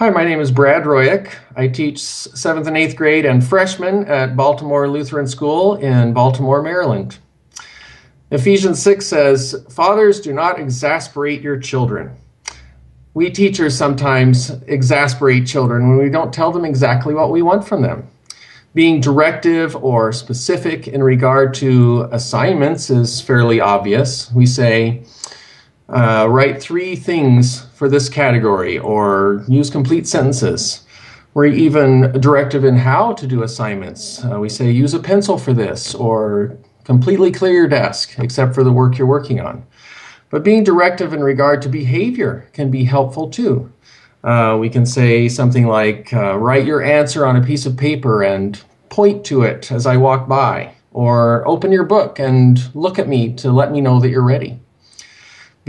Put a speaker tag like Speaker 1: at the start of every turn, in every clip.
Speaker 1: Hi, my name is Brad Royuk. I teach 7th and 8th grade and freshmen at Baltimore Lutheran School in Baltimore, Maryland. Ephesians 6 says, Fathers, do not exasperate your children. We teachers sometimes exasperate children when we don't tell them exactly what we want from them. Being directive or specific in regard to assignments is fairly obvious. We say, uh, write three things for this category or use complete sentences. We're even directive in how to do assignments. Uh, we say use a pencil for this or completely clear your desk except for the work you're working on. But being directive in regard to behavior can be helpful too. Uh, we can say something like, uh, write your answer on a piece of paper and point to it as I walk by, or open your book and look at me to let me know that you're ready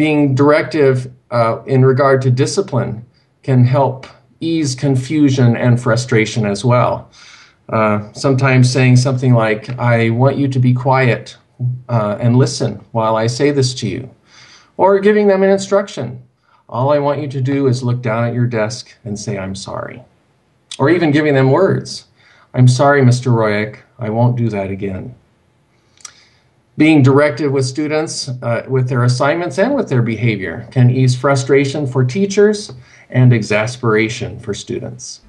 Speaker 1: being directive uh, in regard to discipline can help ease confusion and frustration as well. Uh, sometimes saying something like, I want you to be quiet uh, and listen while I say this to you. Or giving them an instruction. All I want you to do is look down at your desk and say, I'm sorry. Or even giving them words. I'm sorry, Mr. Royuk, I won't do that again being directive with students uh, with their assignments and with their behavior can ease frustration for teachers and exasperation for students.